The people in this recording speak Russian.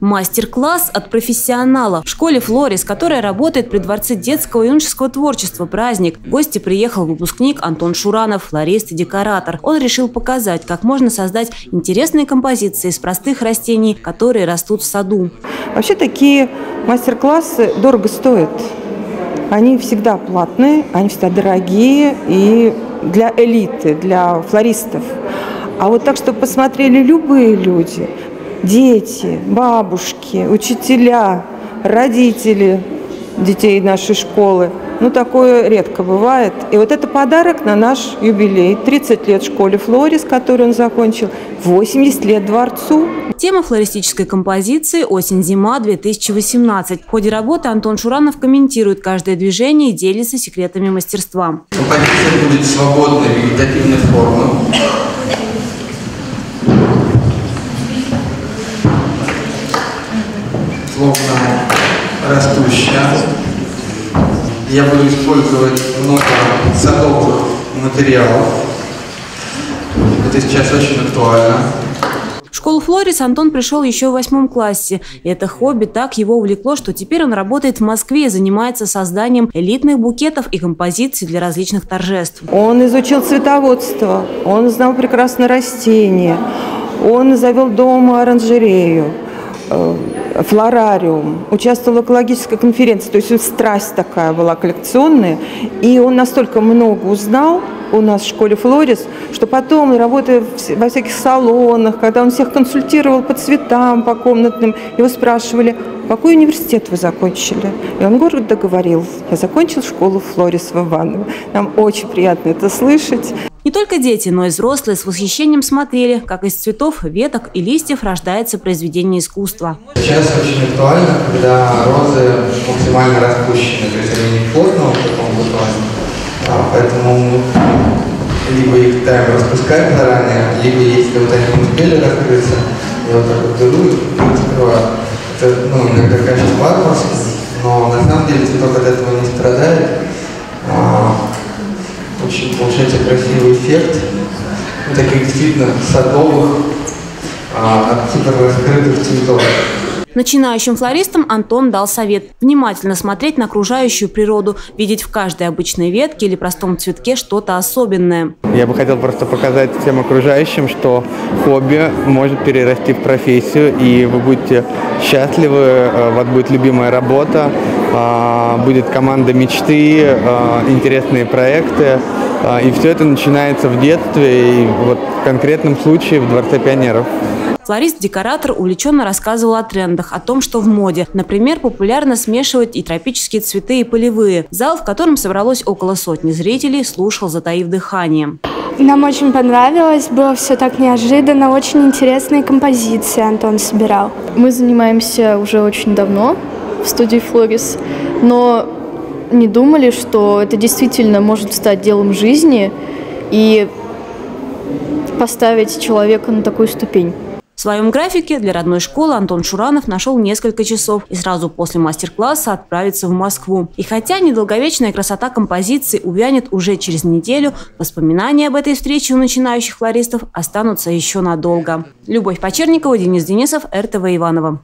Мастер-класс от профессионала. В школе «Флорис», которая работает при Дворце детского и юношеского творчества «Праздник». В гости приехал выпускник Антон Шуранов, флорист и декоратор. Он решил показать, как можно создать интересные композиции из простых растений, которые растут в саду. Вообще такие мастер-классы дорого стоят. Они всегда платные, они всегда дорогие и для элиты, для флористов. А вот так, чтобы посмотрели любые люди – дети, бабушки, учителя, родители детей нашей школы. Ну, такое редко бывает. И вот это подарок на наш юбилей. 30 лет школе Флорис, который он закончил, 80 лет дворцу. Тема флористической композиции «Осень-зима-2018». В ходе работы Антон Шуранов комментирует каждое движение и делится секретами мастерства. Композиция будет свободной вегетативной формы словно растущая. Я буду использовать много садовых материалов. Это сейчас очень актуально. В школу Флорис Антон пришел еще в восьмом классе. И это хобби так его увлекло, что теперь он работает в Москве и занимается созданием элитных букетов и композиций для различных торжеств. Он изучил цветоводство, он знал прекрасно растения, он завел дома оранжерею флорариум, участвовал в экологической конференции, то есть страсть такая была коллекционная, и он настолько много узнал у нас в школе Флорис, что потом, работая во всяких салонах, когда он всех консультировал по цветам, по комнатным, его спрашивали, какой университет вы закончили? И он гордо говорил, я закончил школу Флорис в Иваново. Нам очень приятно это слышать. Не только дети, но и взрослые с восхищением смотрели, как из цветов, веток и листьев рождается произведение искусства. Сейчас очень актуально, когда розы максимально распущены, то есть они не плотного в таком бутоне, а, поэтому либо их даем распускать заранее, либо если вот они не успели раскрыться, я вот так вот беру и раскрываю. Это ну, иногда, конечно, варварски, но на самом деле цветок от этого не страдает. Очень получается красивый эффект таких действительно садовых, а, супер раскрытых цветов. Начинающим флористам Антон дал совет – внимательно смотреть на окружающую природу, видеть в каждой обычной ветке или простом цветке что-то особенное. Я бы хотел просто показать всем окружающим, что хобби может перерасти в профессию, и вы будете счастливы, э, у вас будет любимая работа, а, будет команда мечты, а, интересные проекты. А, и все это начинается в детстве, и вот в конкретном случае в Дворце пионеров. Флорист-декоратор увлеченно рассказывал о трендах, о том, что в моде. Например, популярно смешивать и тропические цветы, и полевые. Зал, в котором собралось около сотни зрителей, слушал, затаив дыхание. Нам очень понравилось, было все так неожиданно, очень интересные композиции Антон собирал. Мы занимаемся уже очень давно в студии Флорис, но не думали, что это действительно может стать делом жизни и поставить человека на такую ступень. В своем графике для родной школы Антон Шуранов нашел несколько часов и сразу после мастер-класса отправится в Москву. И хотя недолговечная красота композиции увянет уже через неделю, воспоминания об этой встрече у начинающих флористов останутся еще надолго. Любовь Почерникова, Денис Денисов, РТВ Иванова.